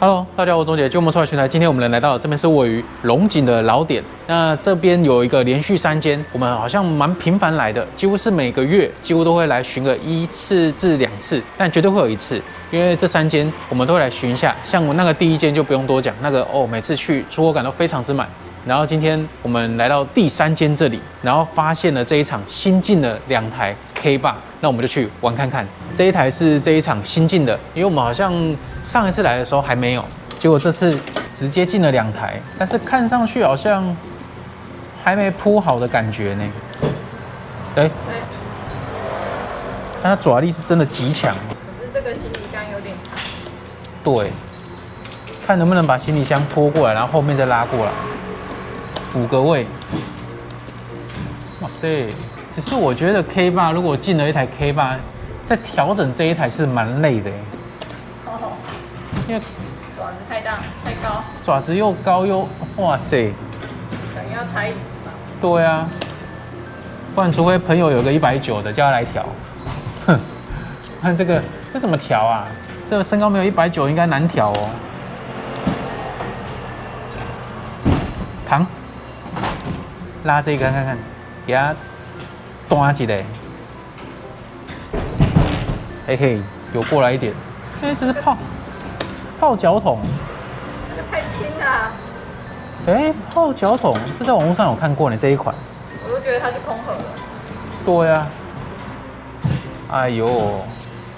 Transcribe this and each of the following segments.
Hello，大家好，我钟姐，旧梦出来巡台。今天我们能来到这边是位于龙井的老点，那这边有一个连续三间，我们好像蛮频繁来的，几乎是每个月几乎都会来巡个一次至两次，但绝对会有一次，因为这三间我们都会来巡一下。像我那个第一间就不用多讲，那个哦，每次去出货感都非常之满。然后今天我们来到第三间这里，然后发现了这一场新进的两台 K 霸，那我们就去玩看看。这一台是这一场新进的，因为我们好像上一次来的时候还没有，结果这次直接进了两台，但是看上去好像还没铺好的感觉呢。对，但它爪力是真的极强。可是这个行李箱有点长，对，看能不能把行李箱拖过来，然后后面再拉过来。五个位，哇塞！只是我觉得 K 八如果进了一台 K 八，在调整这一台是蛮累的耶，哦，因为爪子太大太高，爪子又高又哇塞，可能要拆椅子吧。对啊，不然除非朋友有个一百九的叫他来调，哼，看这个这怎么调啊？这个身高没有一百九应该难调哦。拉这个看看，给它端起来，嘿嘿，有过来一点。哎，这是泡泡脚桶，这个太轻了，哎，泡脚桶，这在网络上有看过呢，这一款。我都觉得它是空盒。的。对啊，哎呦，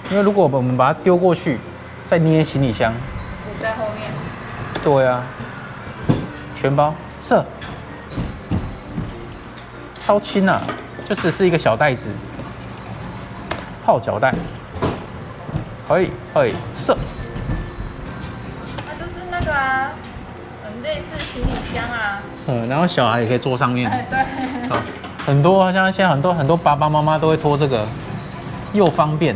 因为如果我们把它丢过去，再捏行李箱，你在后面，对啊，全包。射，超轻啊，就只是一个小袋子，泡脚袋，可以可以射，它就是那个啊，很类似行李箱啊。嗯，然后小孩也可以坐上面，哎，对，啊，很多像现在很多很多爸爸妈妈都会拖这个，又方便。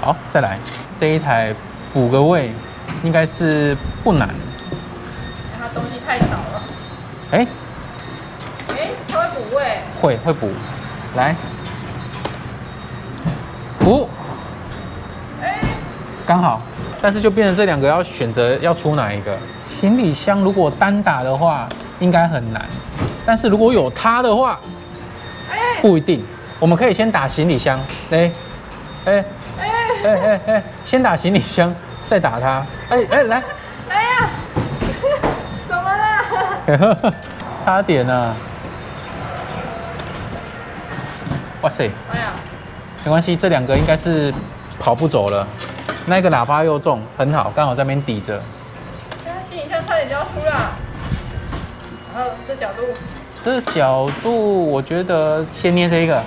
好，再来这一台补个位，应该是不难。哎、哎，它会补位。会会补，来补，哎，刚好。但是就变成这两个要选择要出哪一个。行李箱如果单打的话，应该很难。但是如果有它的话，哎，不一定。我们可以先打行李箱，哎，哎，哎，哎哎哎，先打行李箱，再打他。哎哎，来，来呀！怎么了？差点啊！哇塞，哎呀，没关系，这两个应该是跑不走了。那个喇叭又重，很好，刚好在那边抵着。现在行李箱差点就要出了。然后这角度，这角度，我觉得先捏这一个。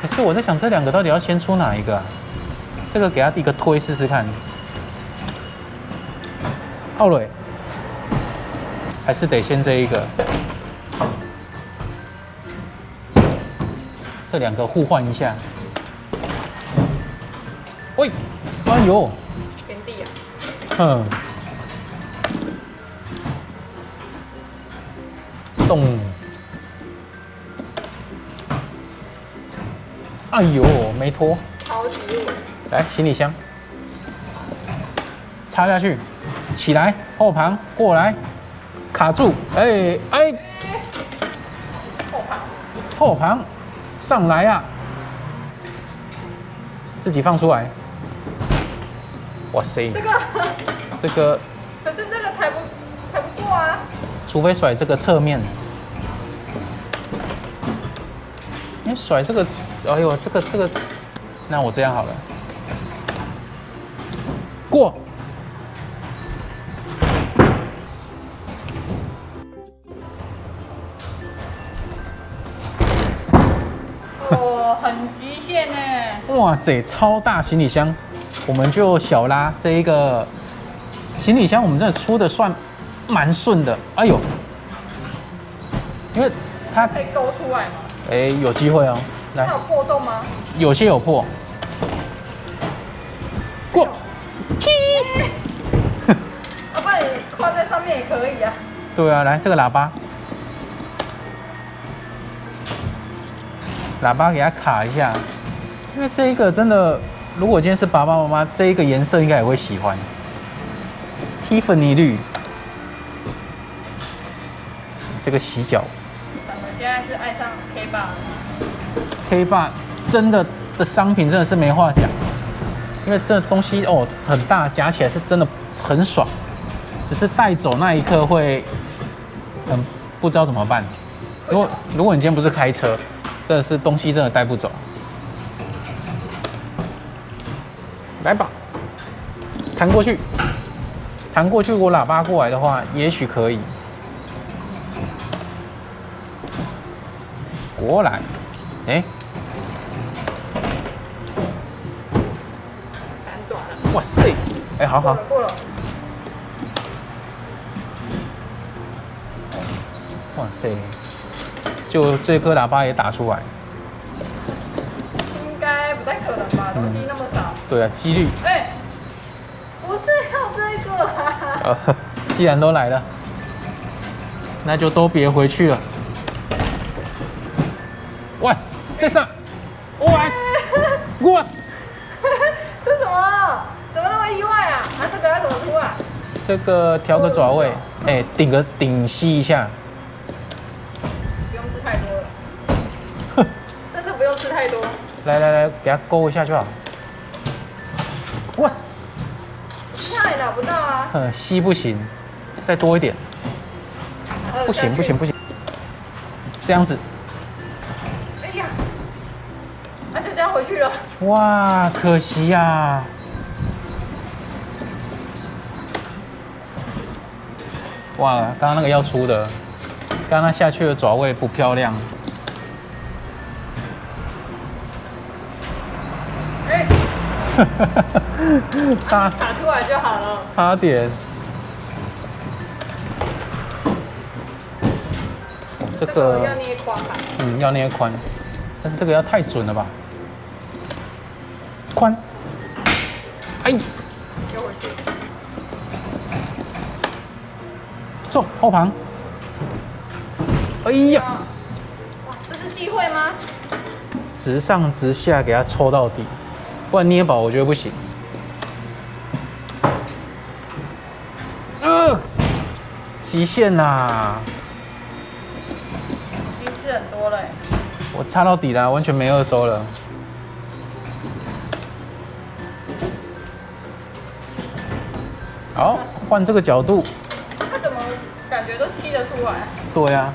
可是我在想，这两个到底要先出哪一个、啊？这个给他一个推试试看。奥蕊，还是得先这一个。这两个互换一下。喂，哎呦，天地啊。嗯，动。哎呦，没拖。超级稳。来，行李箱，插下去，起来，后旁过来，卡住，哎哎，后盘。后旁上来啊，自己放出来。哇塞，这个，这个可是这个抬不抬不过啊。除非甩这个侧面，你甩这个，哎呦，这个这个，那我这样好了，过。极限呢。哇塞，超大行李箱，我们就小拉这一个行李箱，我们这出的算蛮顺的。哎呦，因为它可以勾出来吗？哎有机会哦，来它有，破洞吗？有些有破，过，踢，要 不然你挂在上面也可以啊。对啊，来这个喇叭，喇叭给它卡一下，因为这一个真的，如果今天是爸爸妈妈，这一个颜色应该也会喜欢，Tiffany 绿，这个洗脚。我们现在是爱上 K 爸，K 爸真的的商品真的是没话讲，因为这东西哦很大，夹起来是真的很爽，只是带走那一刻会很不知道怎么办。如果如果你今天不是开车，真的是东西真的带不走。来吧，弹过去，弹过去，我喇叭过来的话，也许可以。过来，哎、反转了，哇塞，哎、好好，哇塞，就这颗喇叭也打出来，应该不太可能吧？东西那么少，对啊，几率，哎，不是要这个啊，呃，既然都来了，那就都别回去了。哇塞，这上，哇，哇塞，这什么？怎么那么意外啊？啊，这个要怎么出啊？这个调个爪位，哎、顶个顶吸一下，来来来，给它勾一下就好。哇塞，那也拿不到啊。呃，吸不行，再多一点，不行不行不行，这样子，哎呀，那就这样回去了。哇，可惜呀、哇，刚刚那个要出的，刚刚下去的爪位不漂亮。差打出来就好了。差点。哦这个要捏宽吧？嗯要捏宽，但是这个要太准了吧？宽，哎，给我去。坐后旁。哎呀，哇，这是机会吗？直上直下给它抽到底，不然捏饱我觉得不行。呃，极限啦！已经吃很多了哎。我插到底了，完全没二收了。好，换这个角度。他怎么感觉都吸得出来？对呀、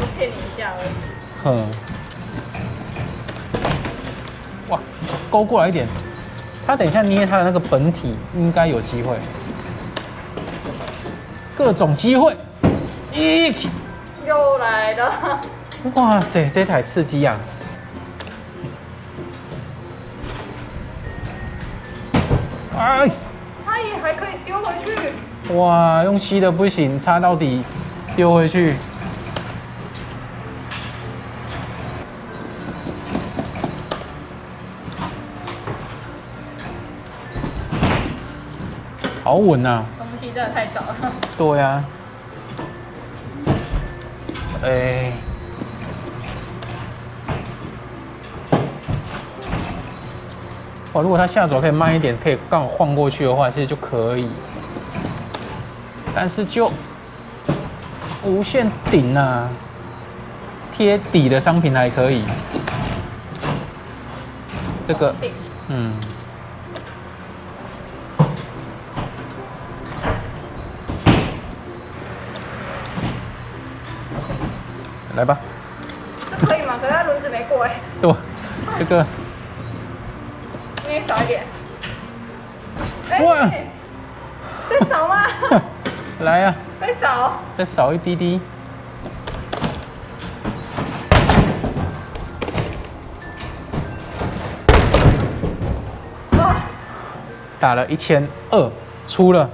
就骗你一下而已。哼。勾过来一点。他等一下捏他的那个本体，应该有机会。各种机会。一，又来了，哇塞，这台刺激啊！哎。他也还可以丢回去。哇，用吸的不行，插到底，丢回去。好稳呐、东西真的太少了。对呀、哎、哇，如果它下走可以慢一点，可以刚好晃过去的话，其实就可以。但是就无限顶啊，贴底的商品还可以。这个，嗯，来吧，这可以吗？可是它轮子没过哎，对，这个捏少一点。哇哎，再少吗？来呀、再少。再少一滴滴。哇，打了一千二，出了。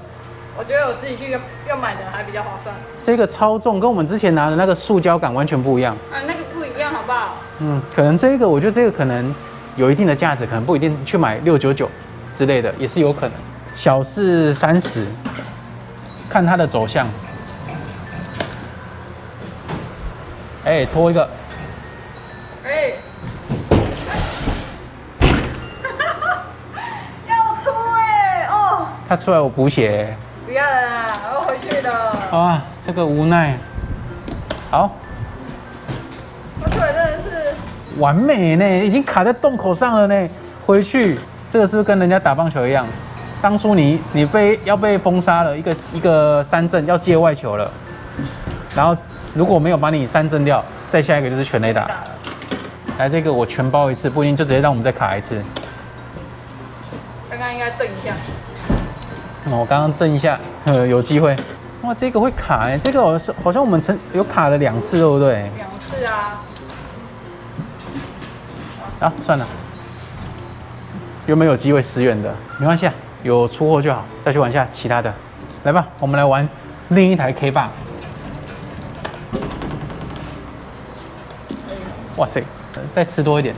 我觉得我自己去要买的还比较划算。这个超重跟我们之前拿的那个塑胶感完全不一样。啊那个不一样好不好？嗯可能这个我觉得这个可能有一定的价值可能不一定去买六九九之类的也是有可能。小是三十看它的走向。哎拖一个。哎。要出哎哦。他出来我补血。不要了啦，我要回去了。啊，这个无奈。好，我腿真的是完美呢，已经卡在洞口上了呢。回去，这个是不是跟人家打棒球一样？当初你你被要被封杀了，一个一个三振要接外球了，然后如果没有把你三振掉，再下一个就是全垒打。来，这个我全包一次，不一定就直接让我们再卡一次。刚刚应该震一下，哦我刚刚震一下，呃，有机会。哇，这个会卡哎，这个好像好像我们曾有卡了两次，对不对？两次啊。啊，算了，有没有机会十元的？没关系啊，有出货就好，再去玩一下其他的。来吧，我们来玩另一台 K 霸。哇塞，呃再吃多一点，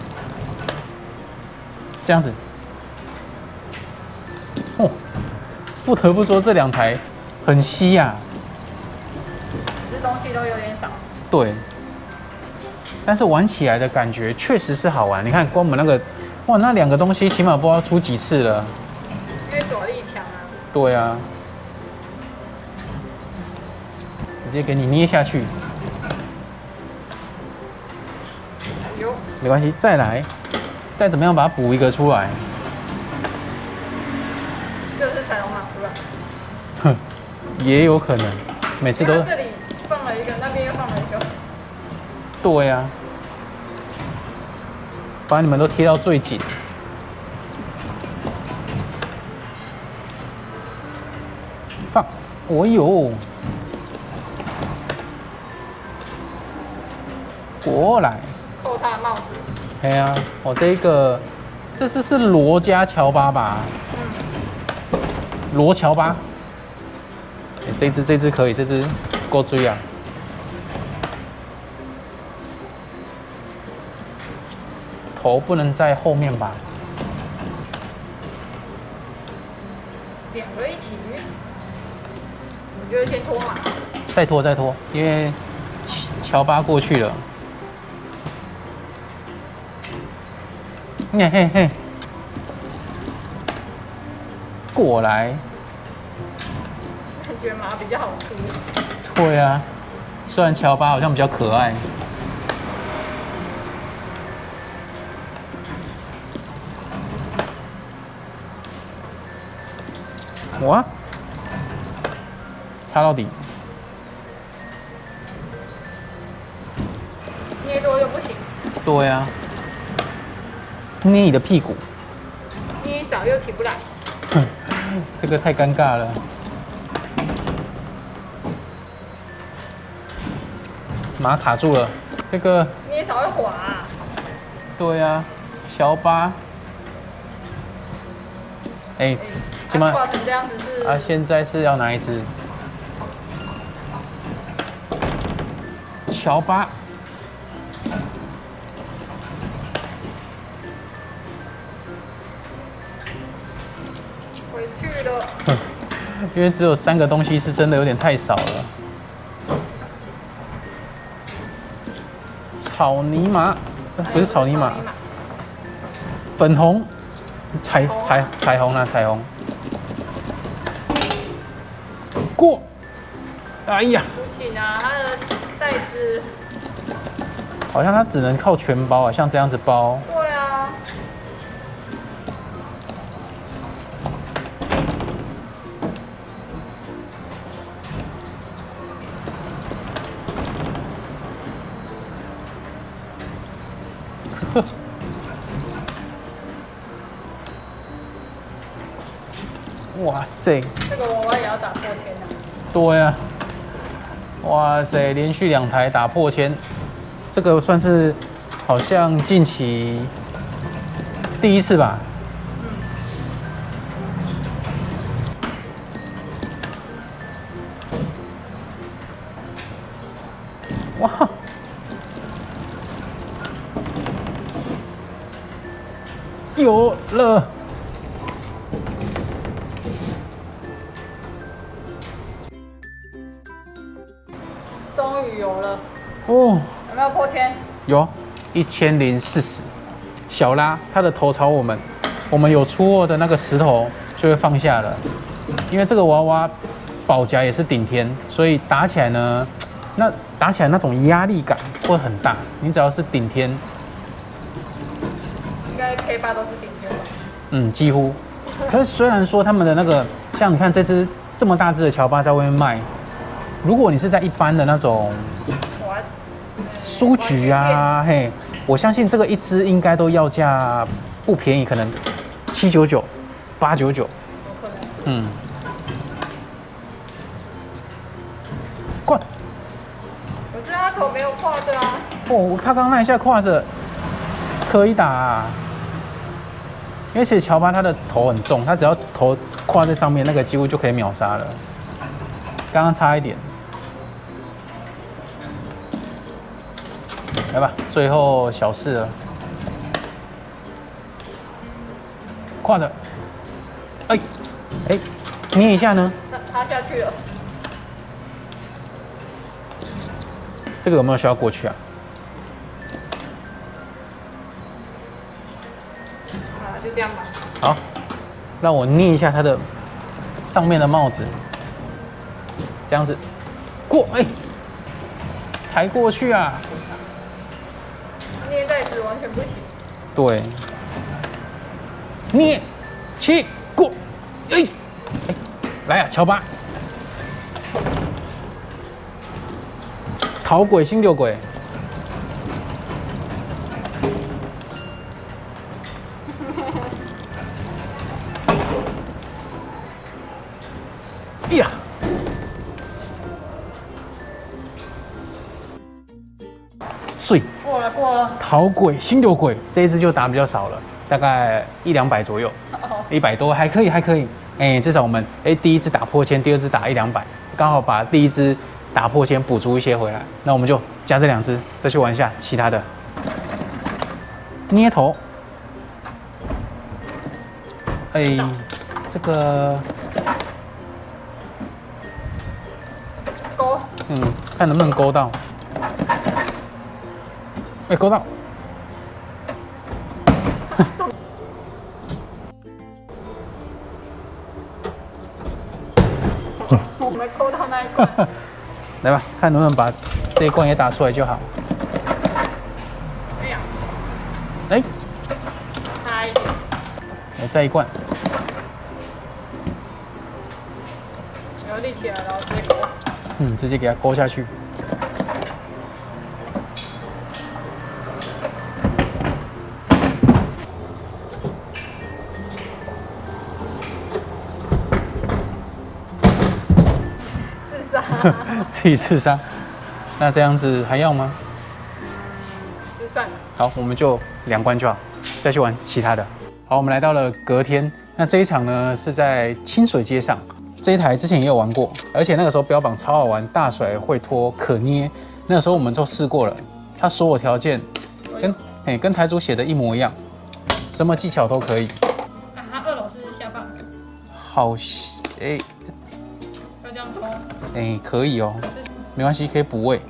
这样子。哦，不得不说这两台很稀呀、这东西都有点少。对，但是玩起来的感觉确实是好玩。你看，光我们那个，哇，那两个东西起码不知道出几次了。因为左力强啊。对啊，直接给你捏下去，有。没关系，再来，再怎么样把它补一个出来。也有可能，每次都这里放了一个，那边又放了一个。对啊，把你们都贴到最紧。放，哦呦，过来。扣他的帽子。哎呀，我这个，这是是罗家乔巴吧？嗯。罗乔巴。这只这只可以，这只够追啊。头不能在后面吧？两个一起。我觉得先脱嘛。再拖再拖，因为乔巴过去了。嘿嘿嘿，过来。比较好吃。对啊，虽然乔巴好像比较可爱。哇，插到底，捏多又不行，对啊，捏你的屁股，捏少又起不来。这个太尴尬了。马卡住了，这个捏少会滑、啊。对啊，乔巴，哎、哎，起码它挂成这样子是。啊，现在是要哪一只？乔巴，回去了。因为只有三个东西是真的有点太少了。草泥马，呃不是草泥马，粉红，彩彩彩虹啊，彩虹。过，哎呀，不行啊，它的袋子。好像它只能靠全包啊，像这样子包。塞，这个娃娃也要打破千啊。对啊，哇塞，连续两台打破千，这个算是好像近期第一次吧。哇！有了。有一千零四十。小拉，它的头朝我们，我们有出货的那个石头就会放下了。因为这个娃娃保夹也是顶天，所以打起来呢，那打起来那种压力感会很大。你只要是顶天，应该 K 八都是顶天吧？嗯，几乎。可是虽然说他们的那个，像你看这只这么大只的乔巴在外面卖，如果你是在一般的那种玩书局啊，嘿，我相信这个一只应该都要价不便宜，可能七九九、八九九。嗯。过来可是他头没有画着啊，哦，他刚刚那一下胯子可以打、啊，因为其实乔巴他的头很重，他只要头跨在上面，那个几乎就可以秒杀了。刚刚差一点，来吧，最后小事了，跨着，哎哎，捏一下呢，他塌下去了。这个有没有需要过去啊？啊，就这样吧。好，让我捏一下它的上面的帽子，这样子过，哎、抬过去啊，对，捏起过，哎、哎来啊，乔巴，逃鬼新六鬼，了过了。逃鬼、新酒鬼这一只就打比较少了，大概一两百左右，哦，一百多还可以，还可以。哎、至少我们哎、第一只打破千，第二只打一两百，刚好把第一只打破千补足一些回来。那我们就加这两只，再去玩一下其他的。捏头，哎、这个勾。嗯，看能不能勾到。哎、勾到。那一关。来吧，看能不能把这一罐也打出来就好。哎呀，哎、差一点。来再一罐。没有立起来了，然后直接勾。嗯，直接给它勾下去。自己自杀。那这样子还要吗？就算了。好，我们就两关就好，再去玩其他的。好，我们来到了隔天，那这一场呢是在清水街上，这一台之前也有玩过，而且那个时候标榜超好玩，大甩会拖可捏，那个时候我们就试过了，它所有条件跟哎跟台主写的一模一样，什么技巧都可以。啊，它二楼是下半，好，哎。哎可以哦，没关系，可以补位。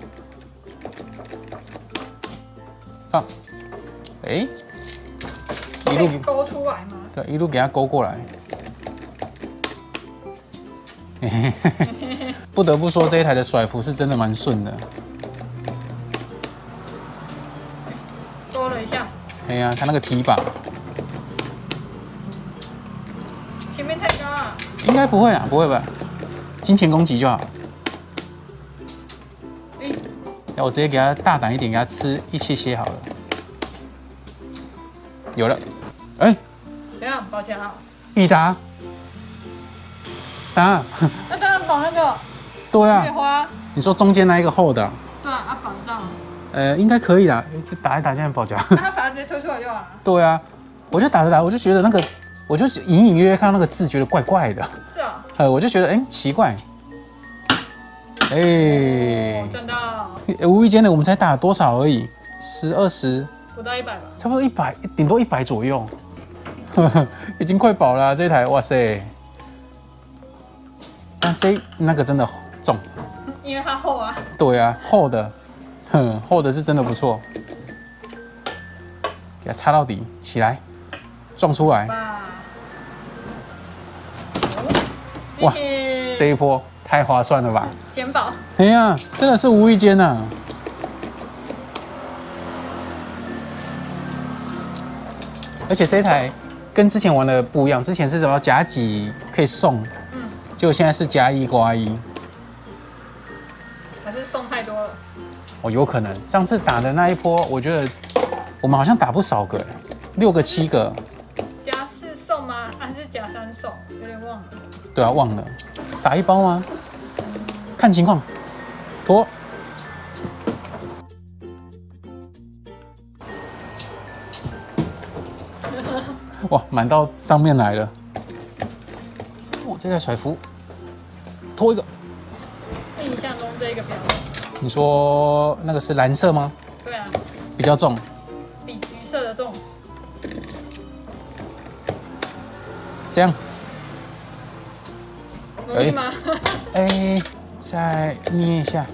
放，哎，一路勾出来吗？对，一路给它勾过来。不得不说，这一台的甩幅是真的蛮顺的。勾了一下，哎呀，它那个提把前面太高啊。应该不会啦，不会吧？金钱攻击就好。我直接给它大胆一点，给它吃一些些好了。有了，哎、怎样？抱歉哈。益达，啥？那当然绑那个 对啊。你说中间那一个厚的啊，对啊，啊绑得到。呃，应该可以啦。就打一打，这样保夹。那他把它直接推出来就好了。对啊，我就打着打，我就觉得那个，我就隐隐约约看到那个字，觉得怪怪的。是啊。呃，我就觉得哎、奇怪，哎、哦，赚到无意间的我们才打多少而已，十二十，不到一百吧。差不多一百，顶多一百左右，已经快饱了啊、这一台，哇塞！那这那个真的重，因为它厚啊。对啊，厚的，哼，厚的是真的不错，给它插到底，起来，撞出来，哇。这一波太划算了吧！填饱，哎呀，真的是无意间呐、而且这一台跟之前玩的不一样，之前是什么夹几可以送，嗯，结果现在是加一刮一，还是送太多了。哦，有可能。上次打的那一波，我觉得我们好像打不少个，六个七个，加四送吗？还是加三送？有点忘了。对啊，忘了打一包吗？看情况，拖。哇，满到上面来了！哇，这台甩浮，拖一个。印象中这个比较重，你说那个是蓝色吗？对啊，比较重。比橘色的重。这样，可以吗？哎，再捏一下，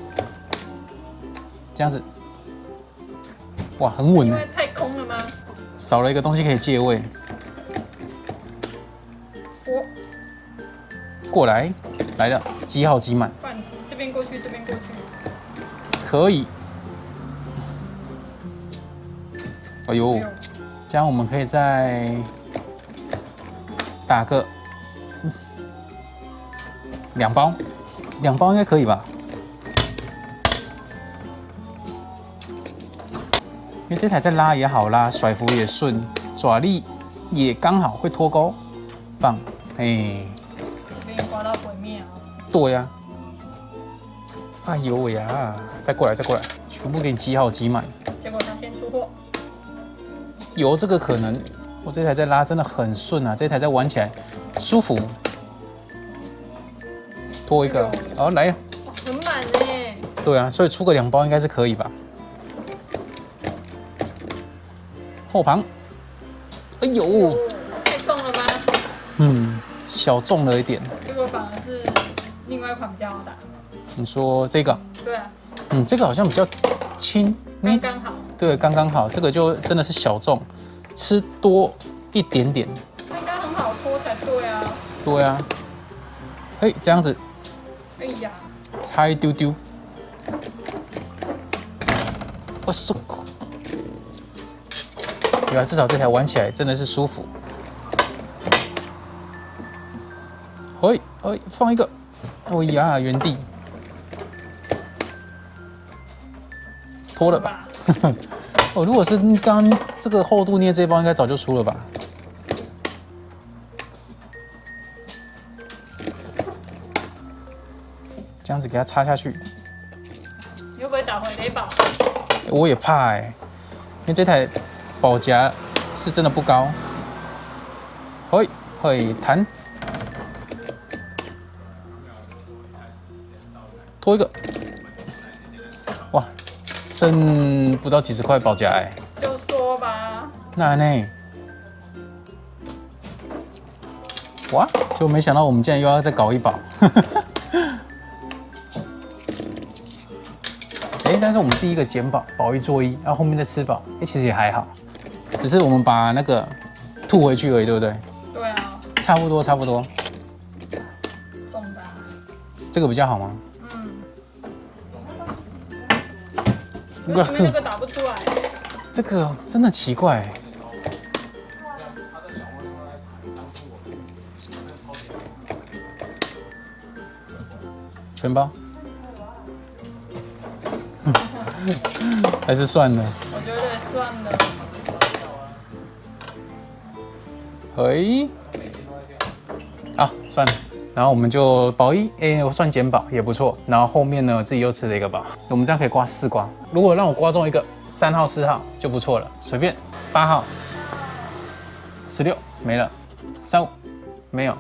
这样子。哇，很稳呢，太空了吗？少了一个东西可以借位。我过来，来了，几号几满，换这边过去，这边过去。可以。哎呦，六这样我们可以再打个嗯两包，两包应该可以吧？因为这台在拉也好拉，甩服也顺，爪力也刚好会脱钩，棒！哎，给你刮到毁灭啊！对呀、哎呦喂呀！再过来，再过来，全部给你挤好挤满。结果他先出货，有这个可能。我这台在拉真的很顺啊，这台在玩起来舒服。拖一个，好来呀。哇很满呢。对啊，所以出个两包应该是可以吧？后旁，哎呦，哦太重了吧？嗯，小重了一点。结果反而是另外一款比较好打。你说这个，对啊，嗯，这个好像比较轻，你刚刚好。对，刚刚好，这个就真的是小众，吃多一点点。它应该很好拖才对啊。对啊，嘿，这样子差一丢丢。我舒服。有啊，至少这台玩起来真的是舒服。嘿，哎，放一个，哎呀，原地脱了吧？吧？哦，如果是刚刚这个厚度捏这一包，应该早就出了吧？这样子给它插下去，你会不会打回雷宝？我也怕哎、因为这台保夹是真的不高。嘿，嘿，弹，拖一个，哇，剩不到几十块保夹哎、就说吧，那呢？哇！就没想到我们竟然又要再搞一把。但是我们第一个减饱，保一做一，然后后面再吃饱，哎、其实也还好，只是我们把那个吐回去而已，对不对？对啊，差不多，差不多，懂的啊。这个比较好吗？嗯，那个打不出来。这个真的奇怪。全包，还是算了。我觉得算了，嘿，啊，算了。然后我们就保一，哎、我算减保也不错。然后后面呢，自己又吃了一个保，我们这样可以刮四刮。如果让我刮中一个三号、四号就不错了，随便。八号、十六没了，三五没有，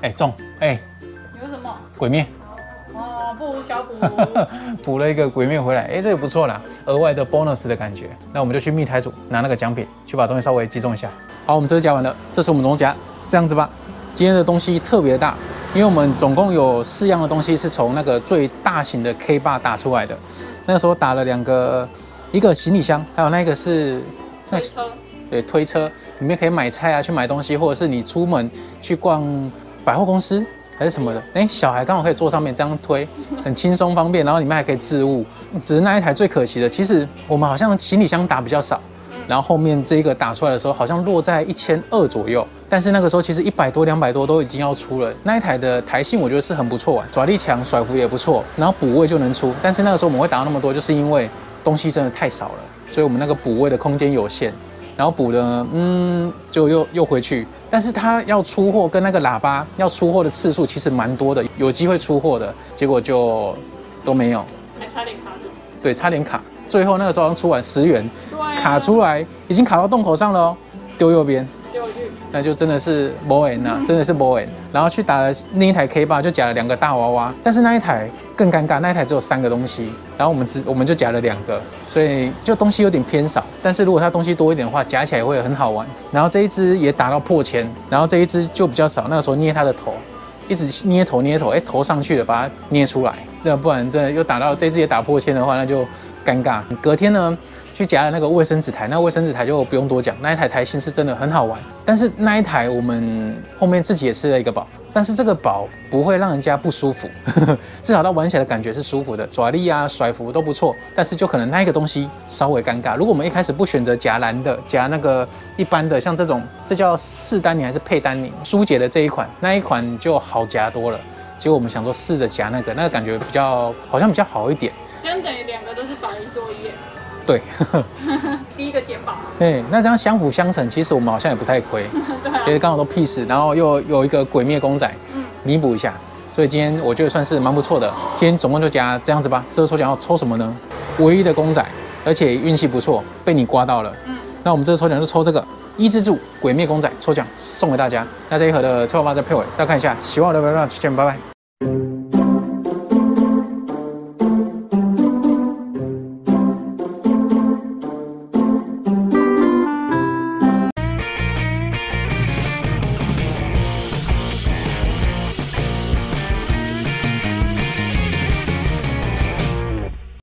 哎、中，哎、有什么？鬼灭哦，不无小补。补了一个鬼面回来，哎、这个不错啦，额外的 bonus 的感觉。那我们就去密台组拿那个奖品，去把东西稍微集中一下。好，我们这次夹完了，这是我们总夹，这样子吧。今天的东西特别大，因为我们总共有四样的东西是从那个最大型的 K 霸打出来的。那个时候打了两个，一个行李箱，还有那个是那推车，对推车，里面可以买菜啊，去买东西，或者是你出门去逛百货公司，还是什么的，哎，小孩刚好可以坐上面这样推，很轻松方便，然后里面还可以置物。只是那一台最可惜的，其实我们好像行李箱打比较少，然后后面这个打出来的时候好像落在一千二左右，但是那个时候其实一百多、两百多都已经要出了。那一台的台性我觉得是很不错，抓力强，甩幅也不错，然后补位就能出。但是那个时候我们会打到那么多，就是因为东西真的太少了，所以我们那个补位的空间有限。然后补的，嗯，就又又回去，但是他要出货跟那个喇叭要出货的次数其实蛮多的，有机会出货的结果就都没有，还差点卡住。对，差点卡，最后那个时候刚出完十元，啊卡出来已经卡到洞口上了哦，丢右边，丢去。那就真的是 boy 啊，真的是 boy。然后去打了另一台 K 八，就夹了两个大娃娃，但是那一台更尴尬，那一台只有三个东西，然后我们只我们就夹了两个，所以就东西有点偏少。但是如果它东西多一点的话，夹起来会很好玩。然后这一只也打到破千，然后这一只就比较少，那个时候捏它的头，一直捏头捏头，哎，头上去了，把它捏出来，这不然真的又打到这只也打破千的话，那就尴尬。隔天呢？去夹了那个卫生纸台，那卫生纸台就不用多讲，那一台台芯是真的很好玩。但是那一台我们后面自己也吃了一个饱，但是这个宝不会让人家不舒服，至少它玩起来的感觉是舒服的，爪力啊、甩幅都不错。但是就可能那一个东西稍微尴尬。如果我们一开始不选择夹蓝的，夹那个一般的，像这种，这叫四丹宁还是配丹宁？舒洁的这一款，那一款就好夹多了。结果我们想说试着夹那个，那个感觉比较好像比较好一点。这样等于两个都是保一作业。对，第一个减保。对，那这样相辅相成，其实我们好像也不太亏。对啊其实刚好都屁事，然后又有一个鬼灭公仔嗯，弥补一下，所以今天我觉得算是蛮不错的。今天总共就加这样子吧。这个抽奖要抽什么呢？唯一的公仔，而且运气不错，被你刮到了。嗯，那我们这个抽奖就抽这个一之助鬼灭公仔抽奖送给大家。那这一盒的抽法在配尾，大家看一下。喜欢我的不要忘了去见，拜拜。